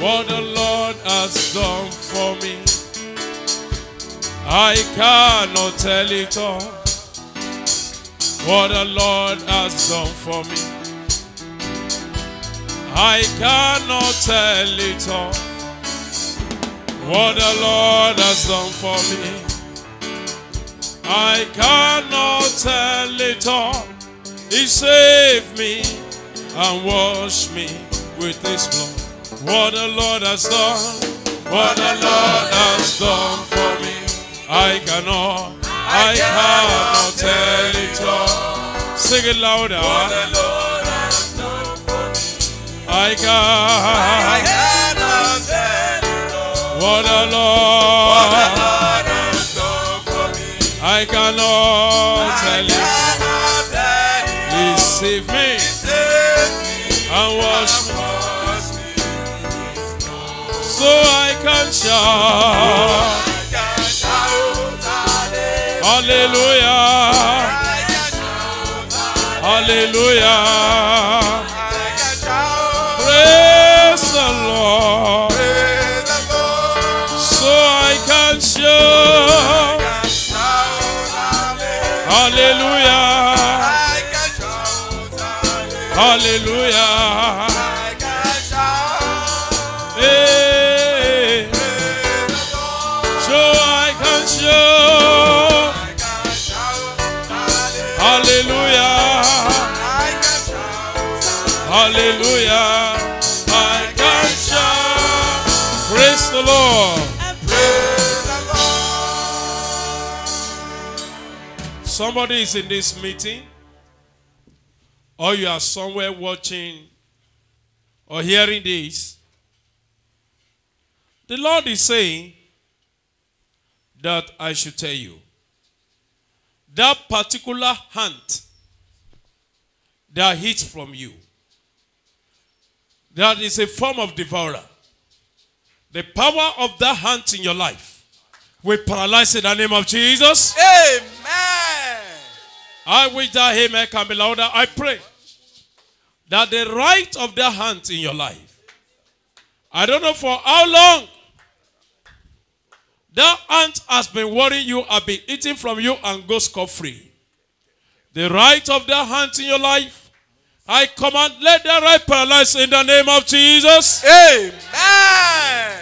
what the Lord has done for me. I cannot tell it all. What the Lord has done for me. I cannot tell it all. What the Lord has done for me. I cannot tell it all. He saved me and washed me with his blood. What the Lord has done, what the Lord has done for me. I cannot, I cannot tell it all. Sing it louder. What the Lord has done for me. I cannot, I cannot tell it all. what the Lord, What the Lord, Lord has done for me. I cannot Hallelujah. Hallelujah. Aleluia. Somebody is in this meeting, or you are somewhere watching or hearing this. The Lord is saying that I should tell you that particular hand that hits from you, that is a form of devourer. The power of that hand in your life will paralyze in the name of Jesus. Amen. I wish that amen can be louder. I pray that the right of the hand in your life, I don't know for how long that ant has been worrying you, have been eating from you and go scot free. The right of the hand in your life, I command, let the right paralyze in the name of Jesus. Amen.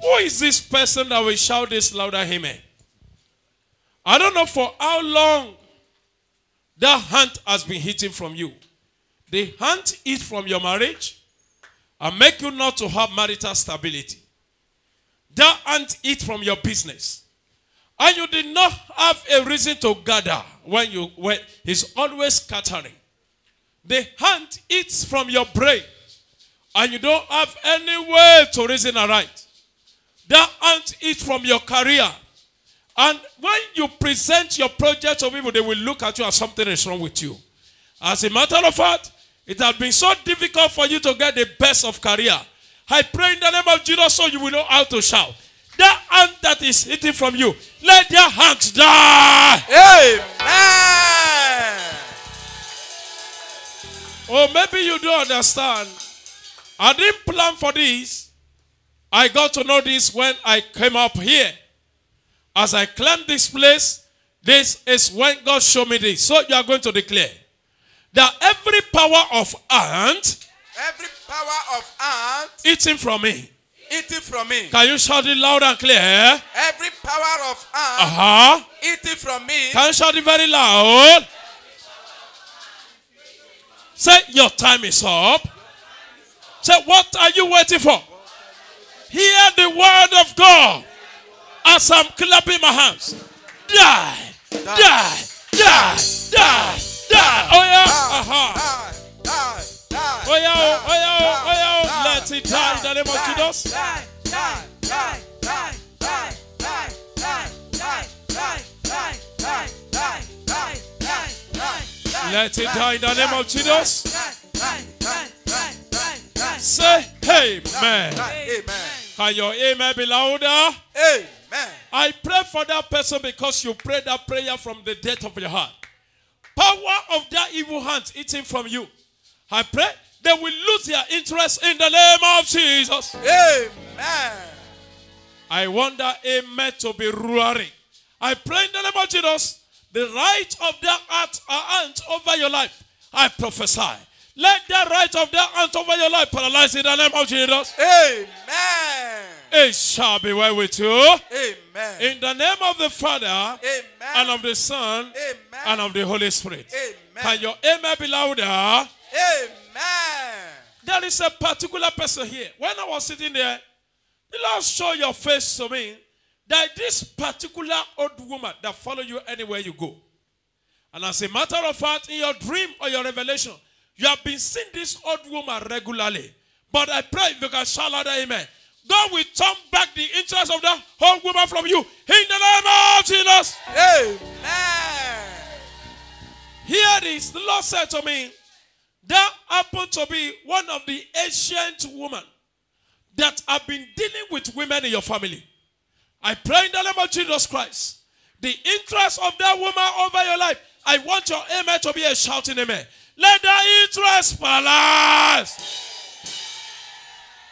Who is this person that will shout this louder amen? I don't know for how long that hand has been hitting from you. The hand is from your marriage and make you not to have marital stability. That hand eat from your business. And you did not have a reason to gather when you when he's always scattering. The hand eats from your brain. And you don't have any way to reason aright. That hand eats from your career. And when you present your project to people, they will look at you as something is wrong with you. As a matter of fact, it has been so difficult for you to get the best of career. I pray in the name of Jesus so you will know how to shout. That hand that is eating from you, let their hands die. Amen. Or maybe you don't understand. I didn't plan for this. I got to know this when I came up here. As I climbed this place, this is when God showed me this. So you are going to declare that every power of ant Every power of ant eating from me. eating from me. Can you shout it loud and clear? Every power of ant Uh huh. eating from me. Can you shout it very loud? Say, your time is up. Say, what are you waiting for? Hear the word of God as I'm clapping my hands. Die, die, die, die, die. Oh, yeah. Uh-huh. Die, die, die. Oh, yeah, oh, oh, yeah, oh, yeah, oh. Die, Let it die in the name of Jesus. Die, die, die, die, die, die, die, die, die, die, die, die, die, die, die, die. Let it die in the name of Jesus. Die, die, die, die, die, die. Say, Amen. Amen. Can your amen be louder? Amen. I pray for that person because you prayed that prayer from the depth of your heart. Power of that evil hand eating from you. I pray they will lose their interest in the name of Jesus. Amen. I want that amen to be roaring. I pray in the name of Jesus, the right of their heart uh, aunt over your life. I prophesy. Let the right of their aunt over your life paralyze in the name of Jesus. Amen. It shall be well with you. Amen. In the name of the Father Amen. and of the Son Amen. and of the Holy Spirit. Amen. Can your amen be louder? Amen. There is a particular person here. When I was sitting there, the Lord show your face to me that this particular old woman that follow you anywhere you go. And as a matter of fact, in your dream or your revelation, you have been seeing this old woman regularly. But I pray if you can shout amen. God will turn back the interest of that whole woman from you in the name of Jesus. Amen. Hear this. The Lord said to me, that happened to be one of the ancient women that have been dealing with women in your family. I pray in the name of Jesus Christ. The interest of that woman over your life. I want your amen to be a shouting amen. Let the interest paralyze.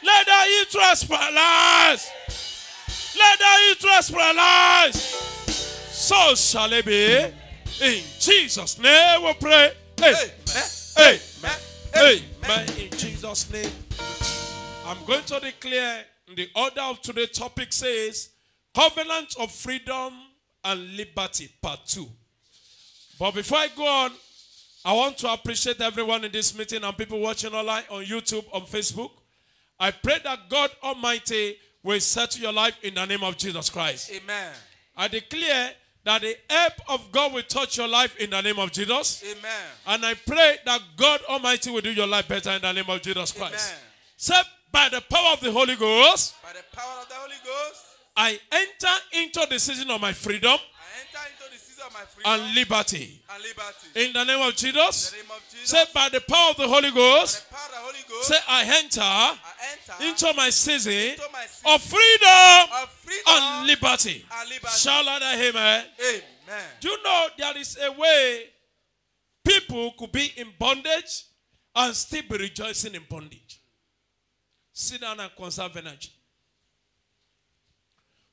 Let the interest paralyze. Let the interest paralyze. So shall it be. In Jesus' name we pray. Amen. Amen. Amen. Amen. In Jesus' name. I'm going to declare the order of today's topic says covenant of freedom and liberty, part two. But before I go on, I want to appreciate everyone in this meeting and people watching online on YouTube, on Facebook. I pray that God Almighty will settle your life in the name of Jesus Christ. Amen. I declare that the help of God will touch your life in the name of Jesus. Amen. And I pray that God Almighty will do your life better in the name of Jesus Christ. Amen. Say, by the power of the Holy Ghost, By the power of the Holy Ghost, I enter into the season of my freedom and liberty. and liberty. In the name of Jesus, the name of Jesus, say, by the power of the Holy Ghost, the power of the Holy Ghost, say, I enter I enter into my season into my season of freedom of freedom and liberty. and liberty. Shout out amen. Amen. Do you know there is a way people could be in bondage and still be rejoicing in bondage? Sit down and conserve energy.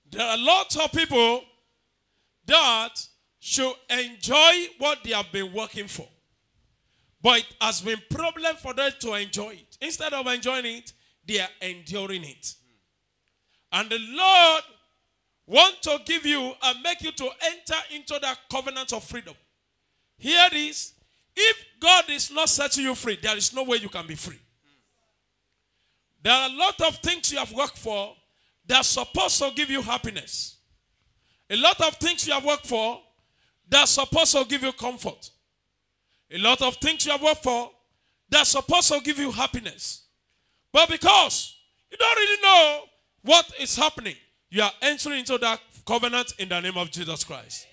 There are lots of people that should enjoy what they have been working for. But it has been problem for them to enjoy it. Instead of enjoying it, they are enduring it. And the Lord want to give you and make you to enter into that covenant of freedom. Hear this. If God is not setting you free, there is no way you can be free. There are a lot of things you have worked for that are supposed to give you happiness. A lot of things you have worked for that are supposed to give you comfort. A lot of things you have worked for that's supposed to give you happiness. But because you don't really know what is happening, you are entering into that covenant in the name of Jesus Christ.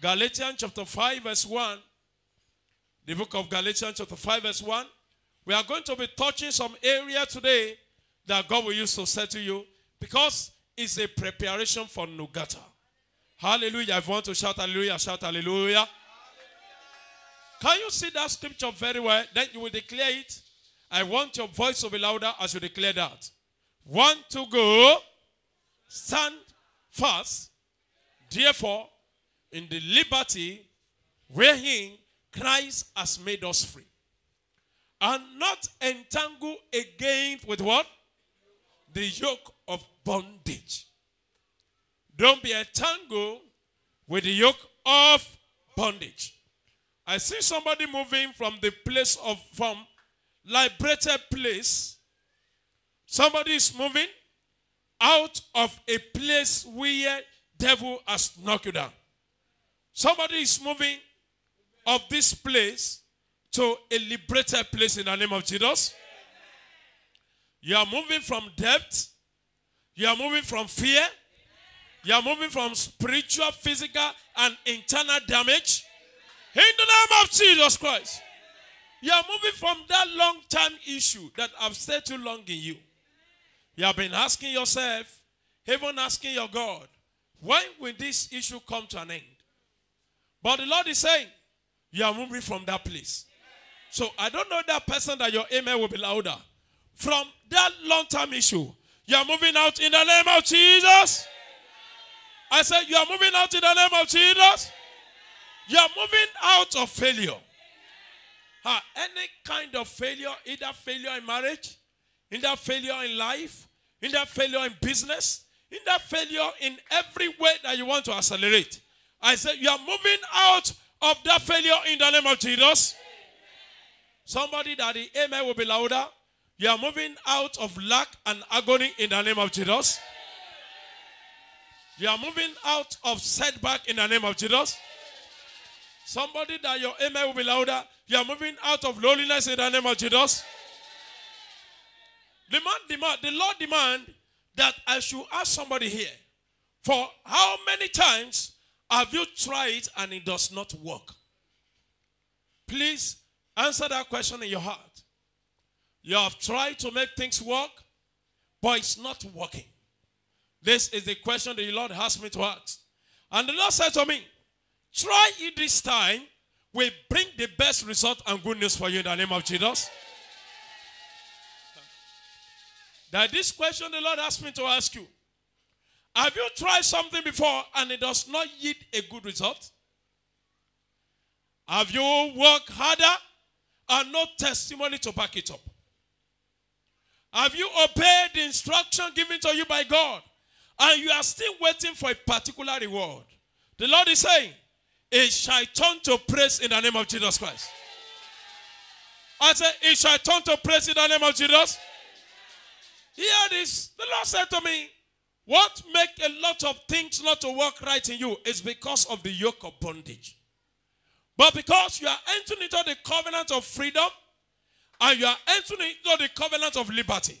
Galatians chapter 5, verse 1. The book of Galatians chapter 5, verse 1. We are going to be touching some area today that God will use to settle you because it's a preparation for Nugata. Hallelujah. If you want to shout hallelujah, shout hallelujah. Can you see that scripture very well? Then you will declare it. I want your voice to be louder as you declare that. One to go. Stand fast. Therefore, in the liberty wherein Christ has made us free. And not entangle again with what? The yoke of bondage. Don't be entangled with the yoke of bondage. I see somebody moving from the place of from liberated place. Somebody is moving out of a place where devil has knocked you down. Somebody is moving of this place to a liberated place in the name of Jesus. You are moving from debt. You are moving from fear. You are moving from spiritual, physical, and internal damage. In the name of Jesus Christ. You are moving from that long time issue that have stayed too long in you. You have been asking yourself, even asking your God, when will this issue come to an end? But the Lord is saying, you are moving from that place. So I don't know that person that your amen will be louder. From that long time issue, you are moving out in the name of Jesus. I said, You are moving out in the name of Jesus. You are moving out of failure. Ah, any kind of failure, either failure in marriage, either failure in life, either failure in business, either failure in every way that you want to accelerate. I said, You are moving out of that failure in the name of Jesus. Somebody that the amen will be louder. You are moving out of lack and agony in the name of Jesus. You are moving out of setback in the name of Jesus. Somebody that your amen will be louder. You are moving out of loneliness in the name of Jesus. Demand, the Lord demand that I should ask somebody here. For how many times have you tried and it does not work? Please answer that question in your heart. You have tried to make things work, but it's not working. This is the question the Lord asked me to ask. And the Lord said to me, Try it this time. We bring the best result and good news for you in the name of Jesus. That this question the Lord asked me to ask you. Have you tried something before and it does not yield a good result? Have you worked harder and no testimony to back it up? Have you obeyed the instruction given to you by God and you are still waiting for a particular reward? The Lord is saying, it shall turn to praise in the name of Jesus Christ. I said, it shall turn to praise in the name of Jesus. Hear this. The Lord said to me, what make a lot of things not to work right in you is because of the yoke of bondage. But because you are entering into the covenant of freedom and you are entering into the covenant of liberty.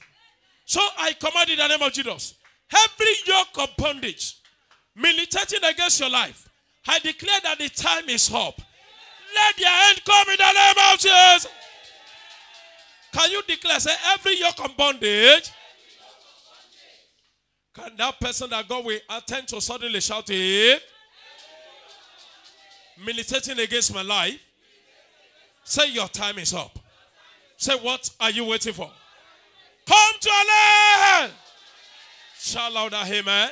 So I command in the name of Jesus. Every yoke of bondage militating against your life, I declare that the time is up. Let your end come in the name of Jesus. Can you declare, say, every yoke of bondage? Can that person that God will attend to suddenly shout it? Militating against my life. Say, your time is up. Say, what are you waiting for? Come to an end. Shout louder, amen.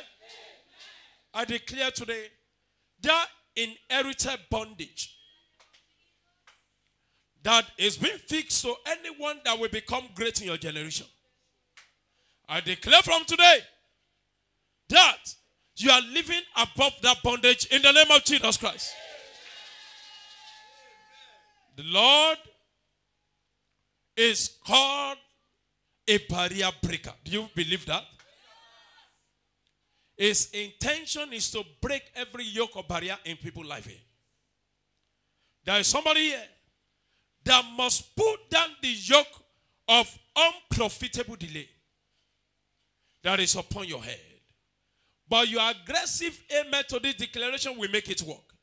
I declare today that inherited bondage that is being fixed to anyone that will become great in your generation. I declare from today that you are living above that bondage in the name of Jesus Christ. The Lord is called a barrier breaker. Do you believe that? His intention is to break every yoke of barrier in people's life here. There is somebody here that must put down the yoke of unprofitable delay that is upon your head. But your aggressive amen to this declaration will make it work.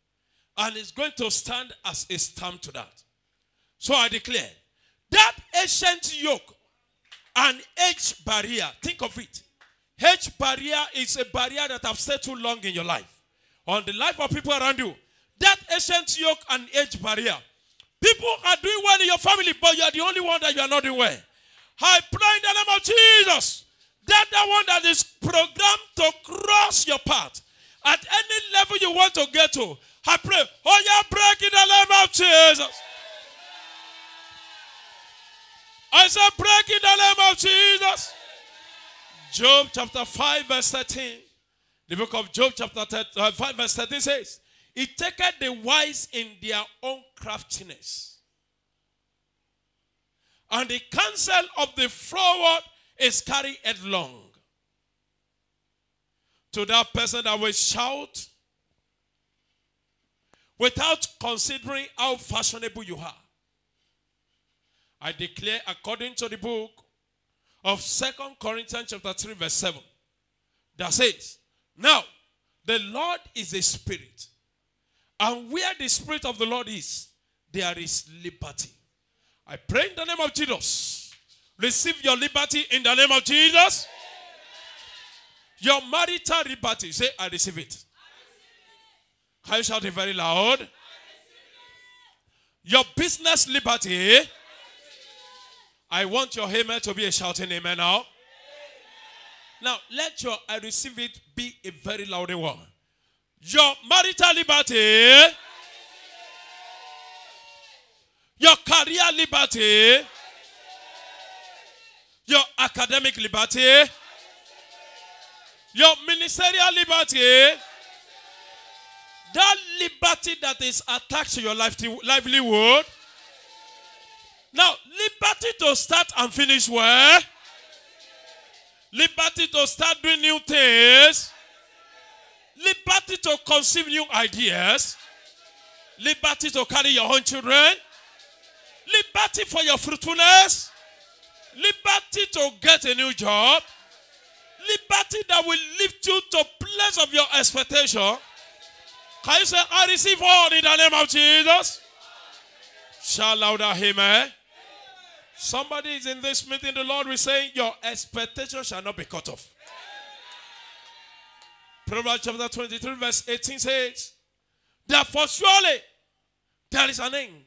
And it's going to stand as a stamp to that. So I declare that ancient yoke, an age barrier, think of it. Age barrier is a barrier that have stayed too long in your life, on the life of people around you. That ancient yoke and age barrier. People are doing well in your family, but you are the only one that you are not doing well. I pray in the name of Jesus that the one that is programmed to cross your path at any level you want to get to. I pray, oh yeah, break in the name of Jesus. I said, break in the name of Jesus. Job chapter 5, verse 13. The book of Job, chapter 13, uh, 5, verse 13 says, He taketh the wise in their own craftiness. And the counsel of the forward is carried headlong. To that person that will shout without considering how fashionable you are. I declare according to the book of Second Corinthians chapter 3 verse 7 that says, Now the Lord is a spirit. And where the spirit of the Lord is, there is liberty. I pray in the name of Jesus. Receive your liberty in the name of Jesus. Your marital liberty. Say, I receive it. Can you shout it very loud? Your business liberty. I want your amen to be a shouting amen now. Now, let your I receive it be a very loud one. Your marital liberty, your career liberty, your academic liberty, your ministerial liberty, that liberty that is attached to your livelihood. Now, liberty to start and finish where? Liberty to start doing new things. Liberty to conceive new ideas. Liberty to carry your own children. Liberty for your fruitfulness. Liberty to get a new job. Liberty that will lift you to place of your expectation. Can you say, I receive all in the name of Jesus? Shout louder, amen. Somebody is in this meeting, the Lord will say, Your expectation shall not be cut off. Proverbs chapter 23, verse 18 says, Therefore, surely there is an end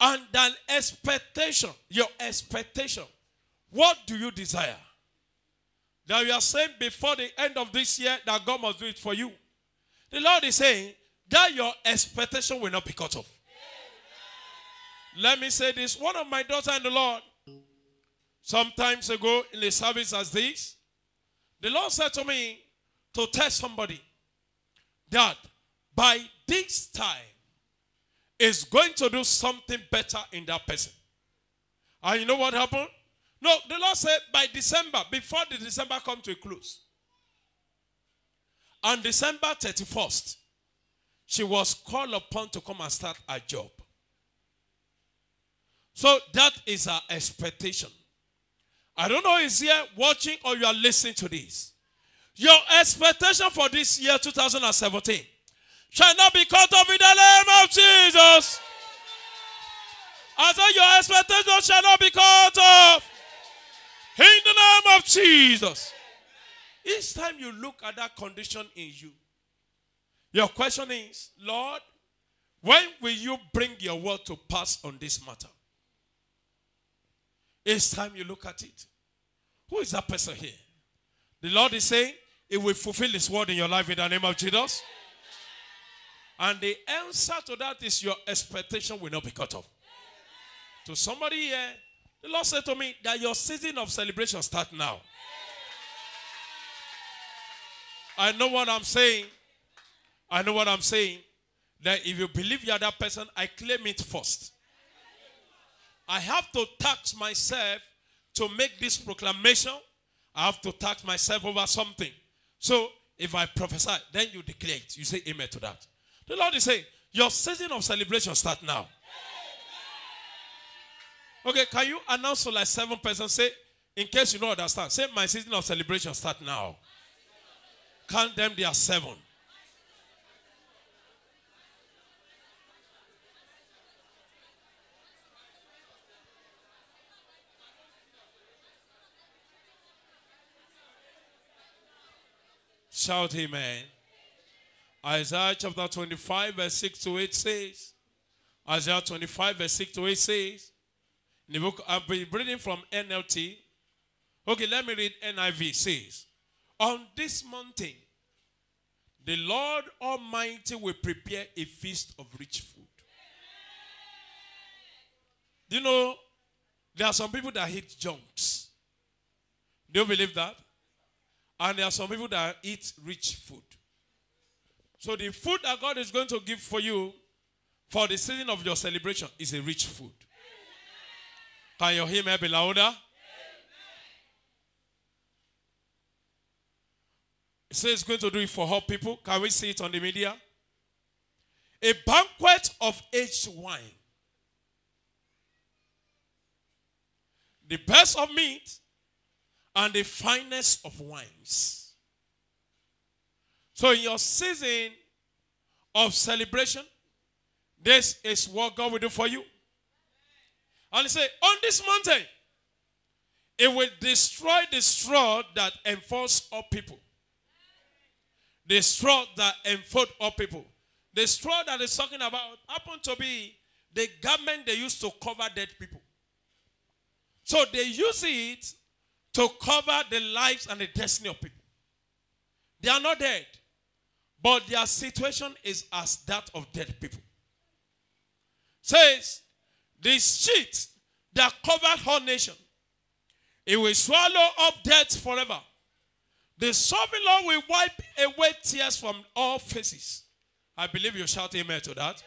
and an expectation. Your expectation. What do you desire? Now you are saying before the end of this year that God must do it for you. The Lord is saying that your expectation will not be cut off. Let me say this. One of my daughters in the Lord, sometimes ago in a service as this, the Lord said to me to tell somebody that by this time is going to do something better in that person. And you know what happened? No, the Lord said by December, before the December come to a close, on December 31st, she was called upon to come and start a job. So that is our expectation. I don't know is here watching or you are listening to this. Your expectation for this year 2017 shall not be cut off in the name of Jesus. I said your expectation shall not be cut off in the name of Jesus. Each time you look at that condition in you, your question is, Lord, when will you bring your word to pass on this matter? Each time you look at it, who is that person here? The Lord is saying, It will fulfill His word in your life in the name of Jesus. And the answer to that is your expectation will not be cut off. To somebody here, the Lord said to me that your season of celebration start now. I know what I'm saying. I know what I'm saying. That if you believe you're that person, I claim it first. I have to tax myself to make this proclamation. I have to tax myself over something. So if I prophesy, then you declare it. You say amen to that. The Lord is saying, your season of celebration start now. Okay, can you announce to like seven persons? Say, in case you don't understand, say my season of celebration start now. Count them, they are seven. Shout amen. Isaiah chapter 25, verse 6 to 8 says, Isaiah 25, verse 6 to 8 says, in the book, I've been reading from NLT. Okay, let me read NIV says, On this mountain, the Lord Almighty will prepare a feast of rich food. Do you know there are some people that hate junks? Do you believe that? And there are some people that eat rich food. So the food that God is going to give for you for the season of your celebration is a rich food. Can you hear me be louder? It says it's going to do it for hot people. Can we see it on the media? A banquet of aged wine. The best of meat and the finest of wines. So, in your season of celebration, this is what God will do for you. And he said, On this mountain, it will destroy the straw that enforce all people. The straw that enfold all people. The straw that is talking about happened to be the garment they used to cover dead people. So they use it to cover the lives and the destiny of people. They are not dead, but their situation is as that of dead people. Says, the sheet that covered her nation, it will swallow up death forever. The sovereign Lord will wipe away tears from all faces. I believe you shout amen to that.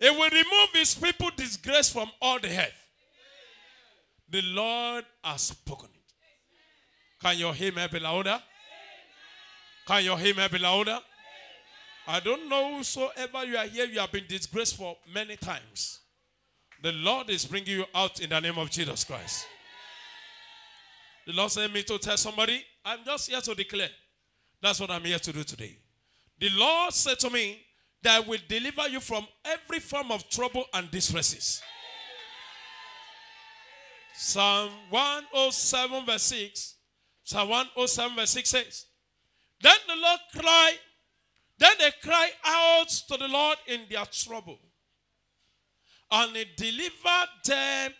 It will remove his people disgrace from all the earth. The Lord has spoken it. Can your amen be louder? Can your amen be louder? I don't know whosoever you are here, you have been disgraced for many times. The Lord is bringing you out in the name of Jesus Christ. The Lord sent me to tell somebody, I'm just here to declare. That's what I'm here to do today. The Lord said to me that I will deliver you from every form of trouble and distresses. Psalm 107, verse 6. Psalm 107, verse 6 says, Then the Lord cried, then they cry out to the Lord in their trouble. And he delivered them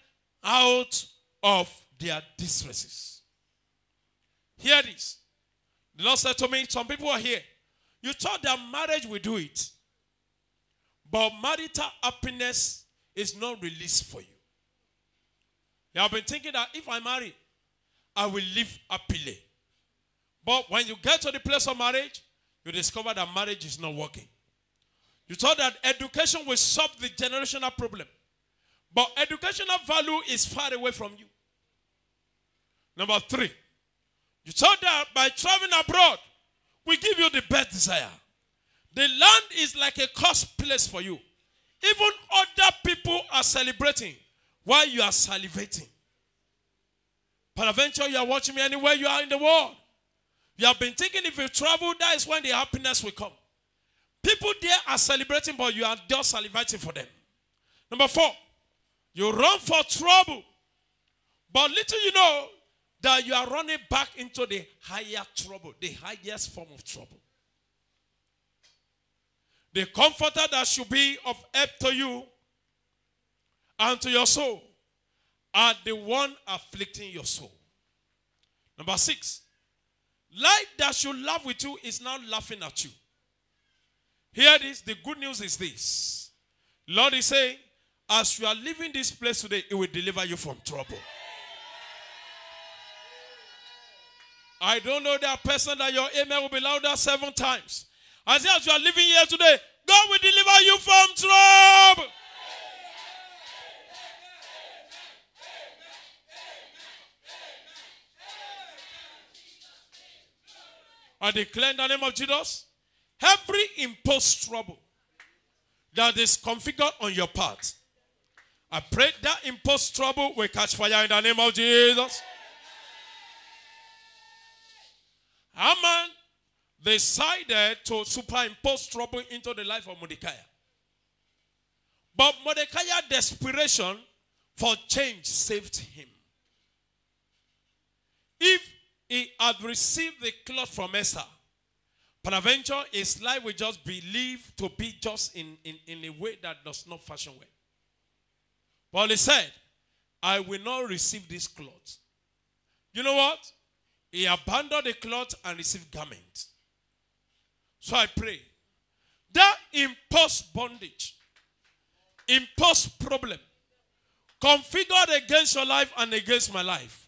out of their distresses. Hear this. The Lord said to me, Some people are here. You thought that marriage will do it. But marital happiness is not released for you. You have been thinking that if I marry, I will live happily. But when you get to the place of marriage, you discover that marriage is not working. You thought that education will solve the generational problem. But educational value is far away from you. Number three, you thought that by traveling abroad, we give you the best desire. The land is like a cost place for you. Even other people are celebrating while you are salivating. Peradventure, you are watching me anywhere you are in the world. You have been thinking if you travel, that is when the happiness will come. People there are celebrating, but you are just salivating for them. Number four, you run for trouble. But little you know that you are running back into the higher trouble, the highest form of trouble. The comforter that should be of help to you and to your soul are the one afflicting your soul. Number six, light that should laugh with you is now laughing at you. Hear this. The good news is this. Lord is saying, as you are leaving this place today, it will deliver you from trouble. I don't know that person that your amen will be louder seven times. As you are living here today, God will deliver you from trouble. I declare in the name of Jesus, every imposed trouble that is configured on your part, I pray that imposed trouble will catch fire in the name of Jesus. Haman decided to superimpose trouble into the life of Mordecai. But Mordecai's desperation for change saved him. If he had received the cloth from Esther, peradventure his life will just believe to be just in, in, in a way that does not fashion well. But he said, I will not receive this cloth. You know what? He abandoned the cloth and received garment. So I pray that imposed bondage, imposed problem, configured against your life and against my life.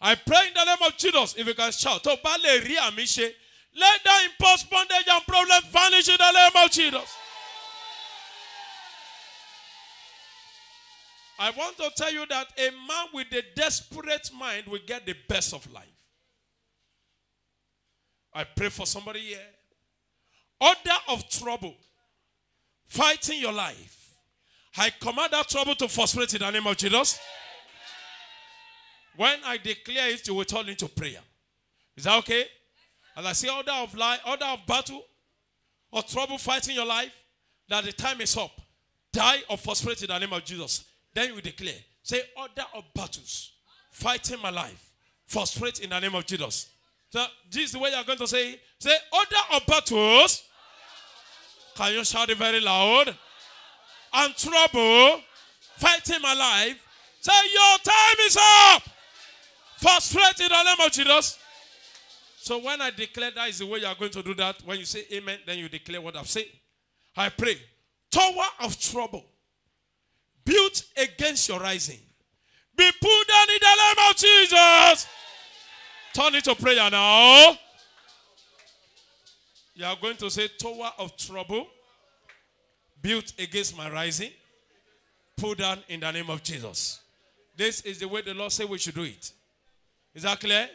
I pray in the name of Jesus, if you can shout, oh, to let that imposed bondage and problem vanish in the name of Jesus. I want to tell you that a man with a desperate mind will get the best of life. I pray for somebody here. Order of trouble fighting your life. I command that trouble to frustrate in the name of Jesus. When I declare it, you will turn into prayer. Is that okay? As I say order of life, order of battle, or trouble fighting your life, that the time is up. Die or frustrate in the name of Jesus. Then you declare. Say order of battles fighting my life. Frustrate in the name of Jesus. So this is the way you're going to say. Say order of battles. Can you shout it very loud? and trouble fighting my life, say, Your time is up. Frustrate in the name of Jesus. So when I declare that is the way you are going to do that, when you say amen, then you declare what I've said. I pray. Tower of trouble built against your rising. Be put down in the name of Jesus. Turn it to prayer now. You are going to say, Tower of trouble built against my rising. Put down in the name of Jesus. This is the way the Lord said we should do it. Is that clear?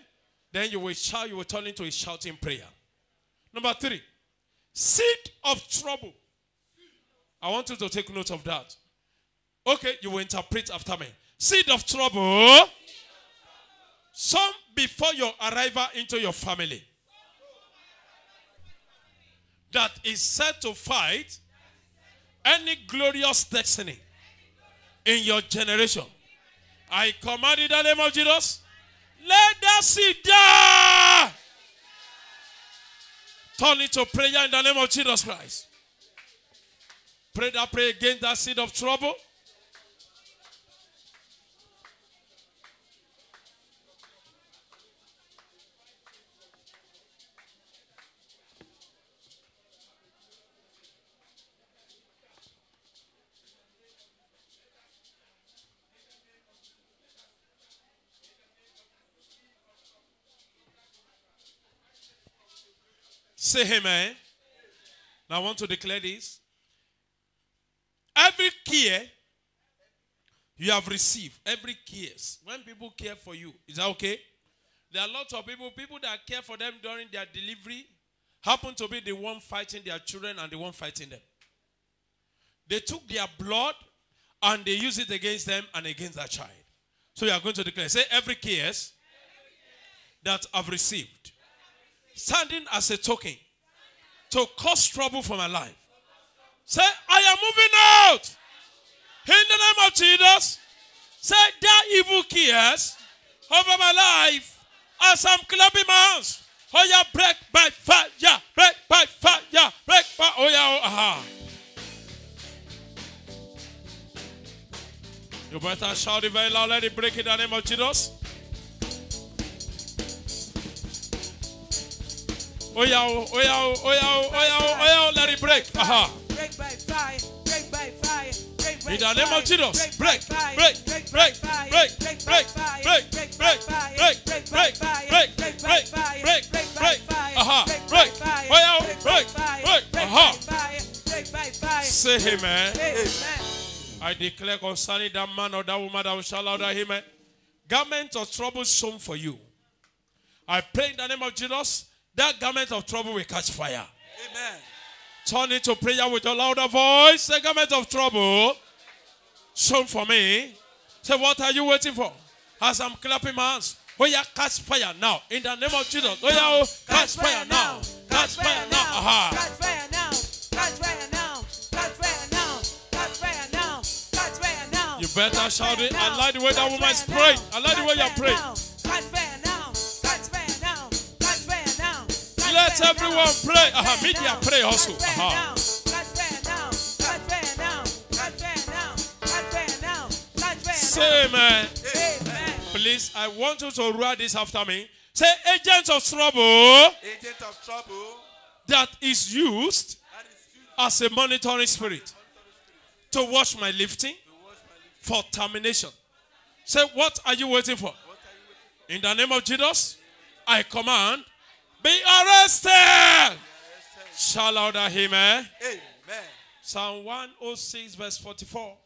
Then you will shout, you will turn into a shouting prayer. Number three, seed of trouble. I want you to take note of that. Okay, you will interpret after me. Seed of trouble. Some before your arrival into your family that is set to fight any glorious destiny in your generation. I command in the name of Jesus. Let that seed die. Turn it to prayer in the name of Jesus Christ. Pray that prayer against that seed of trouble. Say amen. Now I want to declare this. Every care you have received, every cares, when people care for you, is that okay? There are lots of people, people that care for them during their delivery, happen to be the one fighting their children and the one fighting them. They took their blood and they use it against them and against their child. So you are going to declare, say every cares that I've received, standing as a token to cause trouble for my life. Say, I am moving out. In the name of Jesus. Say, that evil cares over my life as I'm clapping my hands. Oh, yeah, break by fire. Break by fire. Break by. Oh, yeah. Oh, aha. You better shout it very loud. Let it break in the name of Jesus. Oh yeah, oh yeah, oh yeah, oh yeah, oh yeah, let it break. Aha. Break by fire, break by fire, break by In the name fire, of Jesus, break, break, break, break, break, break, break, break, break, break, break, break, break, fire, break, break, by break, fire, break, break, by break. Aha, break, break. Oh, yeah, break, break, by fire, break. break, Aha. by fire, break, by fire. Say amen. I declare concerning that man or that woman that will shout out that amen. Garment of trouble sown for you. I pray in the name of Jesus, that garment of trouble will catch fire. Amen. Turn it to prayer with a louder voice. The garment of trouble sown for me. Say, what are you waiting for? As I'm clapping my hands. Oh yeah, catch fire now. In the name of Jesus. Oh yeah, oh, catch fire now. Catch fire now. Aha. Catch fire now. Catch fire now. Catch fire now. Catch fire now. Catch fire now. You better shout it. I like the way that Catch woman is praying. I like the way you're praying. Catch fire now. Catch fire now. Catch fire Say now. amen. Amen. Please, I want you to write this after me. Say, agents of trouble agent of trouble that is used that is used as a monitoring spirit to watch my lifting to watch my lips. for termination. Say, what are you waiting for? You waiting In the name of Jesus, I command, be arrested. Shout out a amen. for? Amen. Psalm 106, verse 44.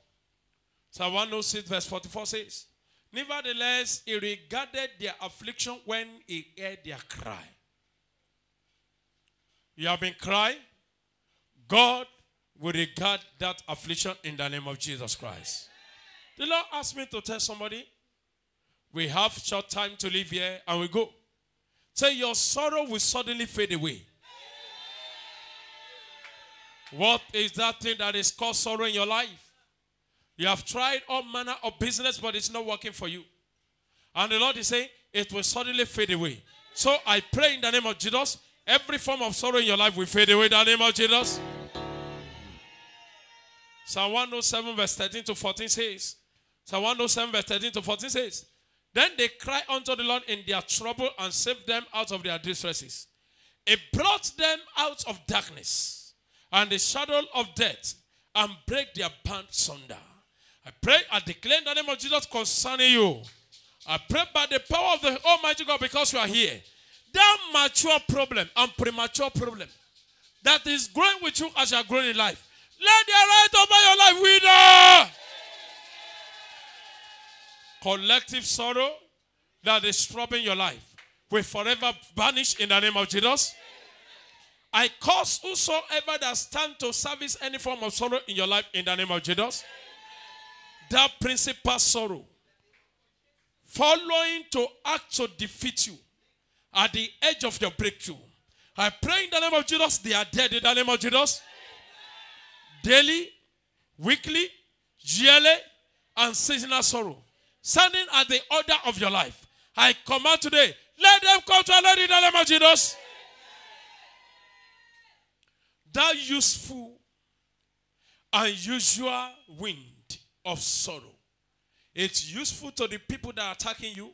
Psalm 106, verse 44 says, Nevertheless, he regarded their affliction when he heard their cry. You have been crying, God will regard that affliction in the name of Jesus Christ. The Lord asked me to tell somebody, we have short time to live here and we go. Say, your sorrow will suddenly fade away. What is that thing that is caused sorrow in your life? You have tried all manner of business, but it's not working for you. And the Lord is saying, it will suddenly fade away. So I pray in the name of Jesus, every form of sorrow in your life will fade away in the name of Jesus. Psalm 107, verse 13 to 14 says, Psalm 107, verse 13 to 14 says, Then they cry unto the Lord in their trouble and saved them out of their distresses. It brought them out of darkness and the shadow of death and break their band sunder. I pray, I declare in the name of Jesus concerning you. I pray by the power of the Almighty God because you are here. That mature problem and premature problem that is growing with you as you are growing in life. Let the right over your life wither. Collective sorrow that is troubling your life will forever vanish in the name of Jesus. I curse whosoever that stand to service any form of sorrow in your life in the name of Jesus. That principal sorrow following to act to defeat you at the edge of your breakthrough. I pray in the name of Jesus, they are dead in the name of Jesus. Daily, weekly, yearly, and seasonal sorrow. Standing at the order of your life. I command today, let them come to end in the name of Jesus. That useful, unusual wind of sorrow. It's useful to the people that are attacking you,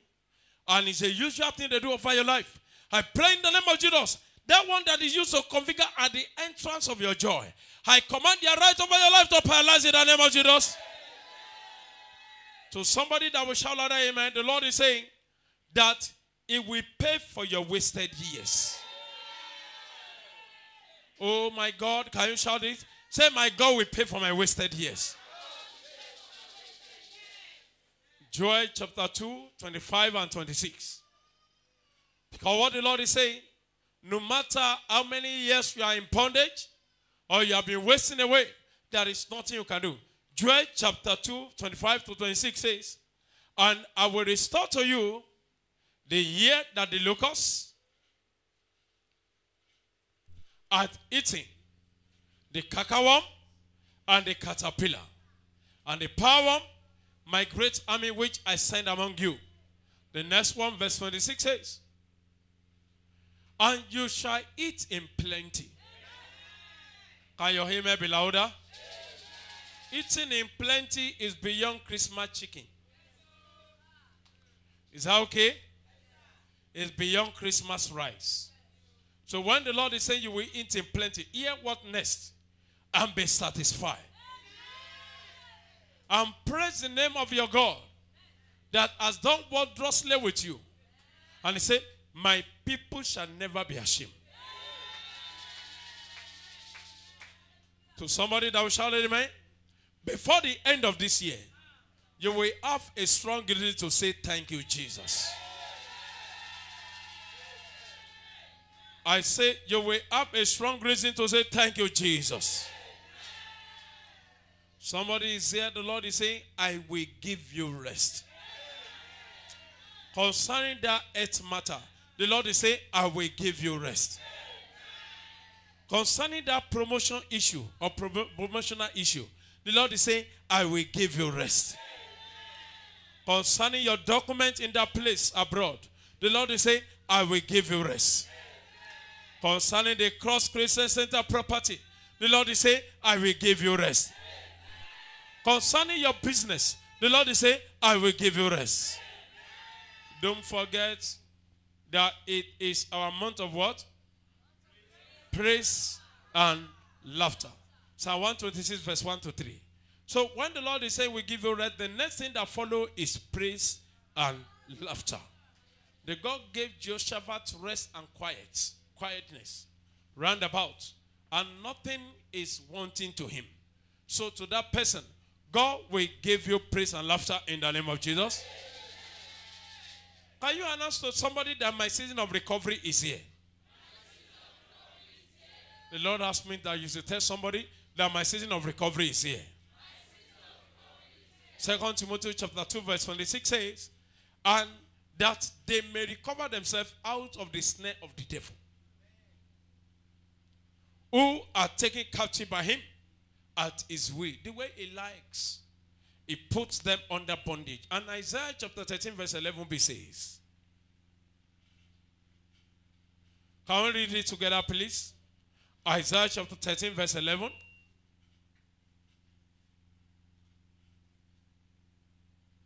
and it's a usual thing they do over your life. I pray in the name of Jesus, that one that is used to configure at the entrance of your joy. I command their right over your life to paralyze in the name of Jesus. To somebody that will shout out amen, the Lord is saying that it will pay for your wasted years. Oh my God, can you shout it? Say, My God will pay for my wasted years. Joel chapter 2, 25 and 26. Because what the Lord is saying, no matter how many years you are in bondage or you have been wasting away, there is nothing you can do. Joel chapter 2, 25 to 26 says, And I will restore to you the year that the locusts had eaten, the cankerworm and the caterpillar, and the power my great army which I send among you. The next one, verse 26 says, And you shall eat in plenty. Can you hear me be louder? Eating in plenty is beyond Christmas chicken. Is that okay? It's beyond Christmas rice. So when the Lord is saying you will eat in plenty, hear what next and be satisfied and praise the name of your God that has done wondrously with you. And he said, My people shall never be ashamed. To somebody that will shout amen. Before the end of this year, you will have a strong reason to say thank you, Jesus. I say you will have a strong reason to say thank you, Jesus. Somebody is here, the Lord is saying, I will give you rest. Concerning that earth matter, the Lord is saying, I will give you rest. Concerning that promotion issue or promo- promotional issue, the Lord is saying, I will give you rest. Concerning your document in that place abroad, the Lord is saying, I will give you rest. Concerning the Cross Christian Centre property, the Lord is saying, I will give you rest. Concerning your business, the Lord is saying, I will give you rest. Don't forget that it is our month of what? Praise and laughter. Psalm 126, verse 1 to 3. So when the Lord is saying we give you rest, the next thing that follow is praise and laughter. The God gave Jehoshaphat rest and quiet, quietness, roundabout, and nothing is wanting to him. So to that person, God will give you praise and laughter in the name of Jesus. Can you announce to somebody that my season of recovery is here? The Lord asked me that you should tell somebody that my season of recovery is here. Second Timothy chapter 2, verse 26 says, and that they may recover themselves out of the snare of the devil, who are taken captive by him at his will, the way he likes. He puts them under bondage. And Isaiah chapter 13, verse 11b says, Can we read it together, please? Isaiah chapter 13, verse 11.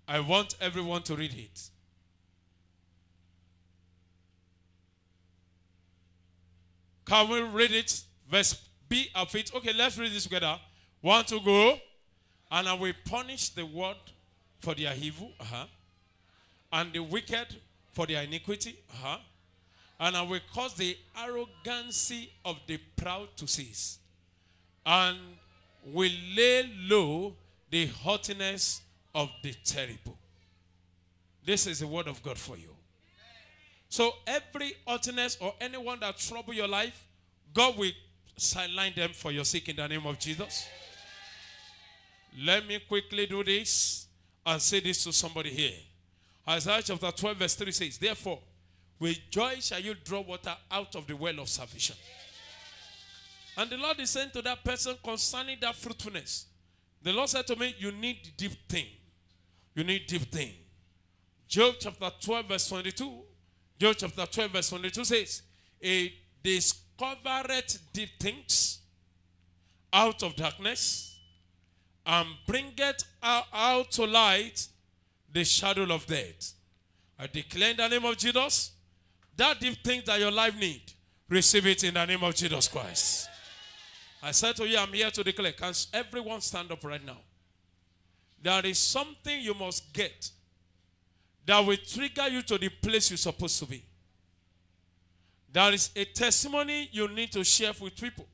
I want everyone to read it. Can we read it? Verse B of it. Okay, let's read this together. One to go. And I will punish the world for their evil, uh-huh. and the wicked for their iniquity, uh-huh. and I will cause the arrogancy of the proud to cease, and will lay low the haughtiness of the terrible. This is the word of God for you. So every haughtiness or anyone that trouble your life, God will sideline them for your sake in the name of Jesus. Let me quickly do this and say this to somebody here. Isaiah chapter 12, verse 3 says, Therefore, with joy shall you draw water out of the well of salvation. And the Lord is saying to that person concerning that fruitfulness. The Lord said to me, You need deep thing. You need deep thing. Job chapter 12, verse 22. Job chapter 12, verse 22 says, A discovereth deep things out of darkness and bringeth out to light the shadow of death. I declare in the name of Jesus that deep thing that your life need, receive it in the name of Jesus Christ. I said to you, I'm here to declare. Can everyone stand up right now? There is something you must get that will trigger you to the place you're supposed to be. There is a testimony you need to share with people.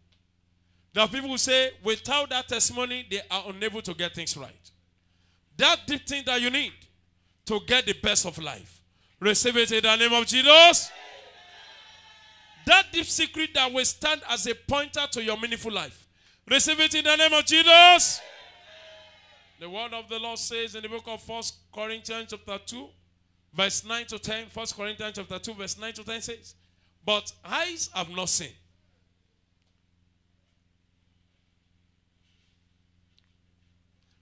There people say, without that testimony, they are unable to get things right. That deep thing that you need to get the best of life. Receive it in the name of Jesus. That deep secret that will stand as a pointer to your meaningful life. Receive it in the name of Jesus. The word of the Lord says in the book of First Corinthians chapter 2, verse 9 to 10. First Corinthians chapter 2, verse 9 to 10 says, But eyes have not seen.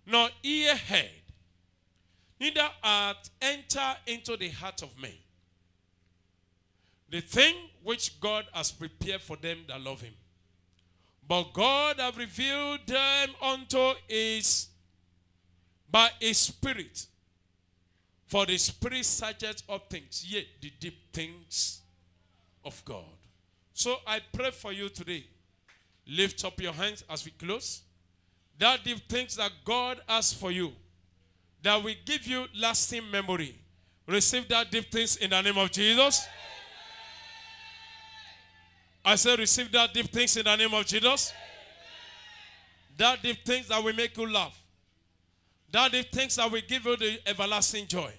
Nor ear heard, neither hath entered into the heart of man. The thing which God has prepared for them that love him. But God have revealed them unto his by a spirit. For the spirit searcheth up things, yet the deep things of God. So I pray for you today. Lift up your hands as we close. That deep things that God has for you, that will give you lasting memory. Receive that deep things in the name of Jesus. I say, receive that deep things in the name of Jesus. That deep things that will make you laugh. That deep things that will give you the everlasting joy.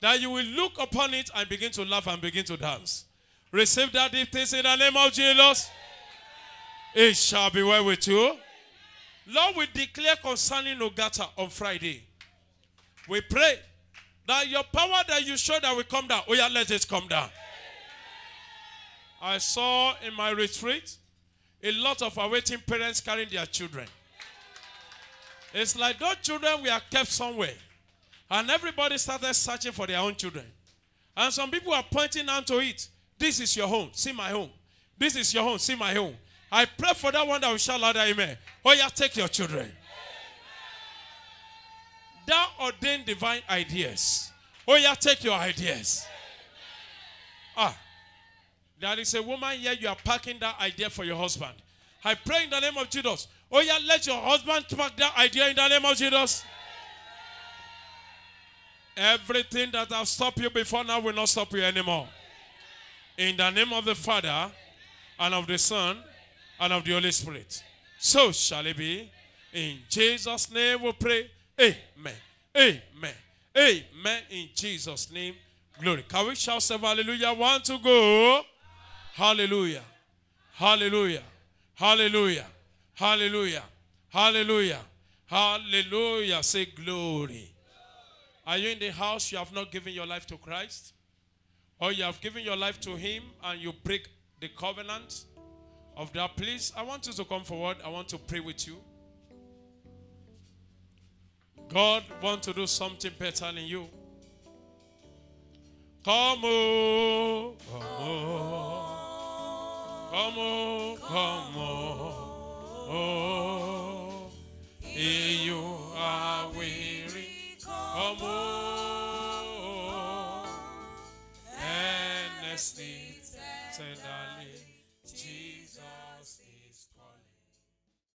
That you will look upon it and begin to laugh and begin to dance. Receive that deep things in the name of Jesus. It shall be well with you. Lord, we declare concerning Ogata on Friday. We pray that your power that you show that will come down. Oh, yeah, let it come down. I saw in my retreat a lot of awaiting parents carrying their children. It's like those children were kept somewhere. And everybody started searching for their own children. And some people are pointing out to it. This is your home. See my home. This is your home. See my home. I pray for that one that will shout louder, amen. Oh, yeah, take your children. That ordained divine ideas. Oh, yeah, take your ideas. Ah, there is a woman here, you are packing that idea for your husband. I pray in the name of Jesus. Oh, yeah, let your husband pack that idea in the name of Jesus. Everything that has stopped you before now will not stop you anymore. In the name of the Father, and of the Son, and of the Holy Spirit. So shall it be. In Jesus' name we pray. Amen. Amen. Amen. In Jesus' name. Glory. Can we shout seven hallelujah? One to go. Hallelujah. Hallelujah. Hallelujah. Hallelujah. Hallelujah. Hallelujah. Say glory. Are you in the house? You have not given your life to Christ? Or you have given your life to Him and you break the covenant of that? place? I want you to come forward. I want to pray with you. God wants to do something better than you. Come on, come on, come on, come on. Oh, if you are weary, come on.